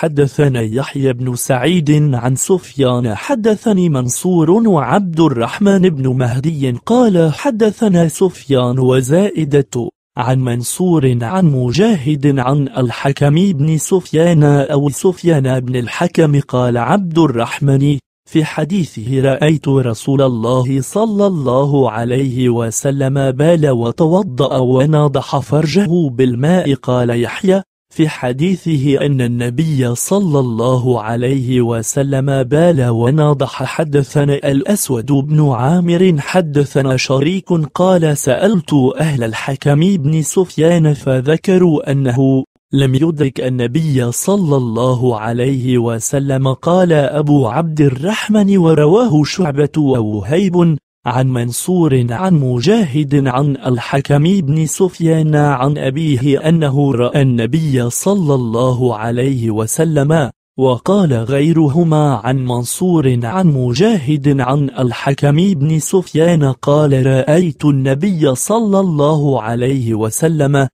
حدثنا يحيى بن سعيد عن سفيان حدثني منصور وعبد الرحمن بن مهدي قال حدثنا سفيان وزائدة عن منصور عن مجاهد عن الحكم بن سفيان أو سفيان بن الحكم قال عبد الرحمن في حديثه رأيت رسول الله صلى الله عليه وسلم بال وتوضأ ونضح فرجه بالماء قال يحيى في حديثه أن النبي صلى الله عليه وسلم بال ونضح حدثنا الأسود بن عامر حدثنا شريك قال سألت أهل الحكم بن سفيان فذكروا أنه لم يدرك النبي صلى الله عليه وسلم قال أبو عبد الرحمن ورواه شعبة ووهيب عن منصور عن مجاهد عن الحكم بن سفيان عن أبيه أنه رأى النبي صلى الله عليه وسلم وقال غيرهما عن منصور عن مجاهد عن الحكم بن سفيان قال رأيت النبي صلى الله عليه وسلم